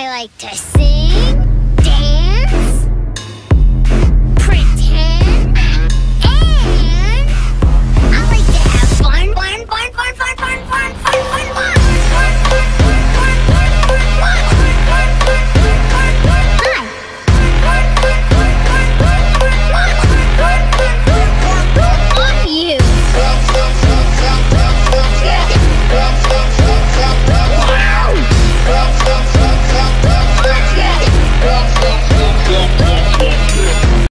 I like to sing